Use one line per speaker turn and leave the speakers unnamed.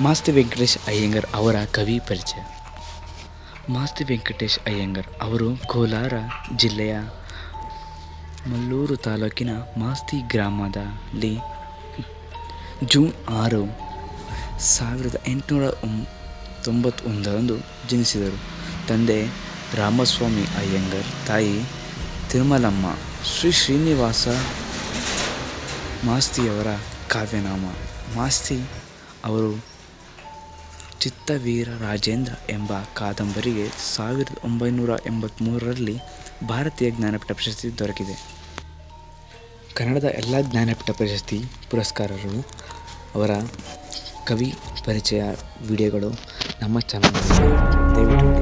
ಮಾಸ್ತಿ ವೆಂಕಟೇಶ್ ಅಯ್ಯಂಗರ್ ಅವರ ಕವಿ ಪರಿಚಯ. ಮಾಸ್ತಿ ವೆಂಕಟೇಶ್ ಅಯ್ಯಂಗರ್ ಅವರು ಕೋಲಾರ ಜಿಲ್ಲೆಯ ಮಲ್ಲೂರು ತಾಲೂಕಿನ ಮಾಸ್ತಿ ಗ್ರಾಮದಲ್ಲಿ ಜೂನ್ ಆರು ಸಾವಿರದ ಎಂಟುನೂರ ತೊಂಬತ್ತೊಂದರಂದು ಜನಿಸಿದರು. ತಂದೆ ರಾಮಸ್ವಾಮಿ ಅಯ್ಯಂಗರ್, ತಾಯಿ ತಿರುಮಲಮ್ಮ, ಶ್ರೀ ಶ್ರೀನಿವಾಸ ಮಾಸ್ತಿಯವರ ಕಾವ್ಯನಾಮ ಮಾಸ್ತಿ ಅವರು ಚಿತ್ತವೀರ ರಾಜೇಂದ್ರ ಎಂಬ ಕಾದಂಬರಿಗೆ ಸಾವಿರದ ಒಂಬೈನೂರ ಎಂಬತ್ತ್ಮೂರರಲ್ಲಿ ಭಾರತೀಯ ಜ್ಞಾನಪೀಠ ಪ್ರಶಸ್ತಿ ದೊರಕಿದೆ. ಕನ್ನಡದ ಎಲ್ಲ ಜ್ಞಾನಪೀಠ ಪ್ರಶಸ್ತಿ ಪುರಸ್ಕಾರರು ಅವರ ಕವಿ ಪರಿಚಯ ವಿಡಿಯೋಗಳು ನಮ್ಮ ಚಾನಲ್ ದಯವಿಟ್ಟು